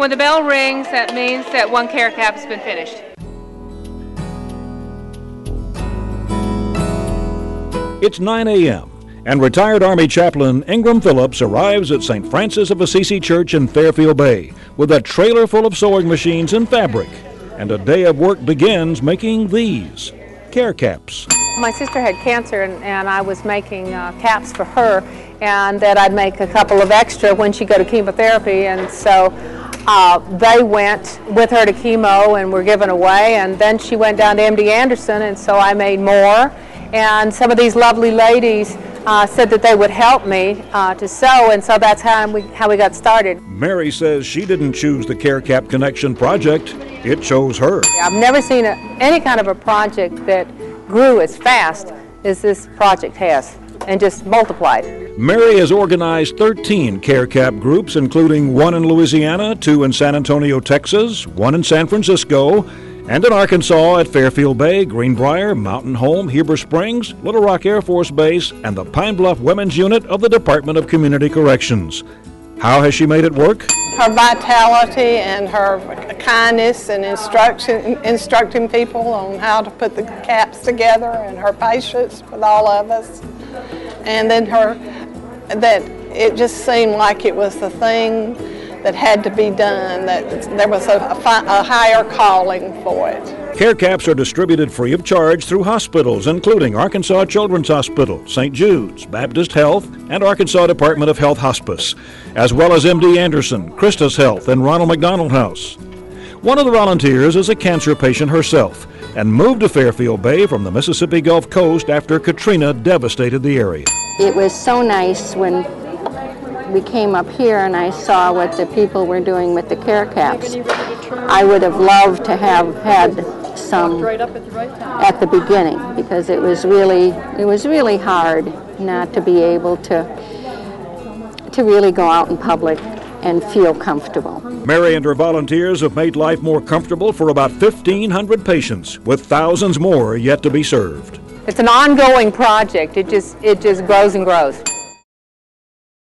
When the bell rings, that means that one care cap has been finished. It's 9 a.m., and retired Army chaplain Ingram Phillips arrives at St. Francis of Assisi Church in Fairfield Bay with a trailer full of sewing machines and fabric. And a day of work begins making these care caps. My sister had cancer, and, and I was making uh, caps for her, and that I'd make a couple of extra when she go to chemotherapy. And so uh, they went with her to chemo and were given away. And then she went down to MD Anderson, and so I made more. And some of these lovely ladies uh, said that they would help me uh, to sew, and so that's how we, how we got started. Mary says she didn't choose the Care Cap Connection project, it chose her. I've never seen a, any kind of a project that grew as fast as this project has and just multiplied. Mary has organized 13 Care Cap groups, including one in Louisiana, two in San Antonio, Texas, one in San Francisco, and in Arkansas at Fairfield Bay, Greenbrier, Mountain Home, Heber Springs, Little Rock Air Force Base, and the Pine Bluff Women's Unit of the Department of Community Corrections. How has she made it work? Her vitality and her kindness and instruction, instructing people on how to put the caps together and her patience with all of us. And then her, that it just seemed like it was the thing that had to be done, that there was a, a, higher calling for it. Care caps are distributed free of charge through hospitals, including Arkansas Children's Hospital, St. Jude's, Baptist Health, and Arkansas Department of Health Hospice, as well as MD Anderson, Christus Health, and Ronald McDonald House. One of the volunteers is a cancer patient herself and moved to Fairfield Bay from the Mississippi Gulf Coast after Katrina devastated the area. It was so nice when we came up here and I saw what the people were doing with the care caps. I would have loved to have had some at the beginning because it was really it was really hard not to be able to to really go out in public and feel comfortable. Mary and her volunteers have made life more comfortable for about 1,500 patients, with thousands more yet to be served. It's an ongoing project. It just it just grows and grows.